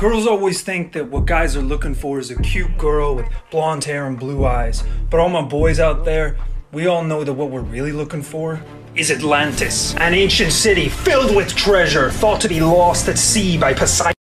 Girls always think that what guys are looking for is a cute girl with blonde hair and blue eyes. But all my boys out there, we all know that what we're really looking for is Atlantis, an ancient city filled with treasure thought to be lost at sea by Poseidon.